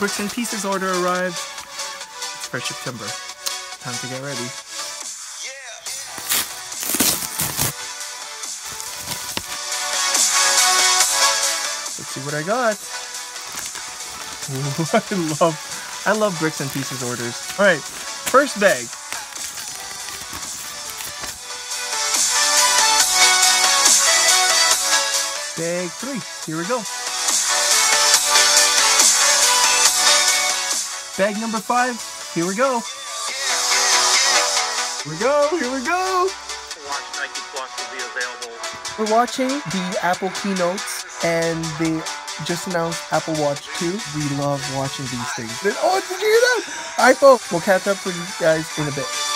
Bricks and Pieces order arrived. It's for September. Time to get ready. Let's see what I got. I love, I love Bricks and Pieces orders. All right, first bag. Bag three. Here we go. Bag number five. Here we go. Here we go. Here we go. We're watching the Apple keynotes and the just announced Apple Watch 2. We love watching these things. Oh, did you hear that? iPhone. We'll catch up with you guys in a bit.